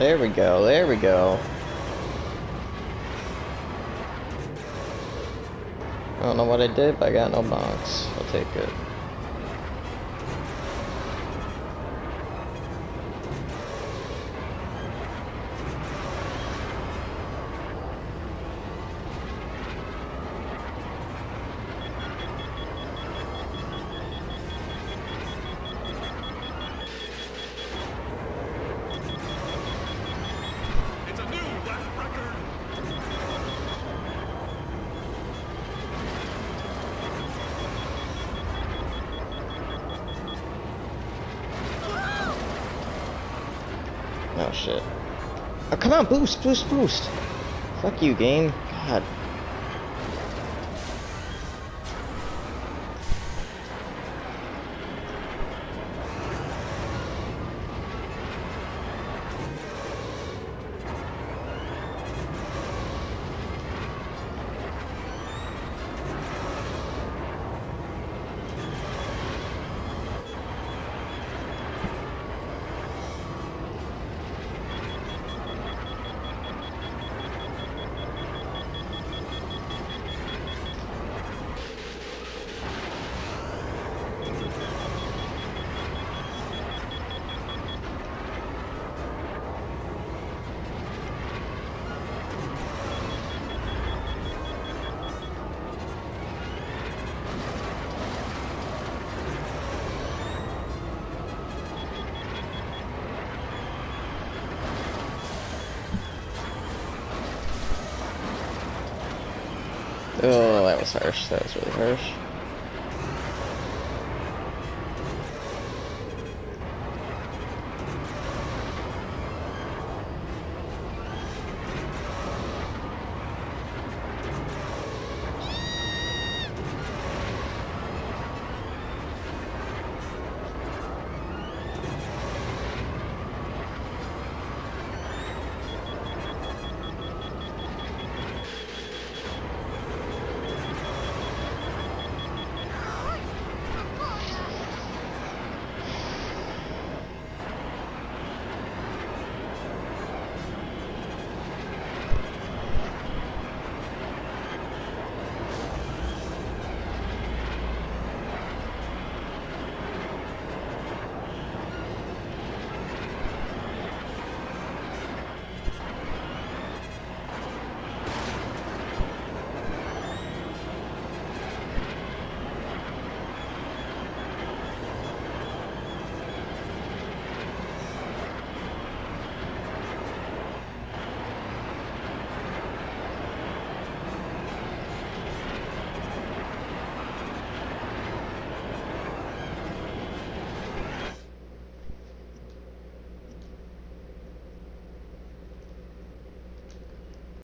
There we go, there we go. I don't know what I did, but I got no box. I'll take it. Oh shit. Oh, come on, boost, boost, boost. Fuck you, game. God. Oh, that was harsh. That was really harsh.